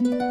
Música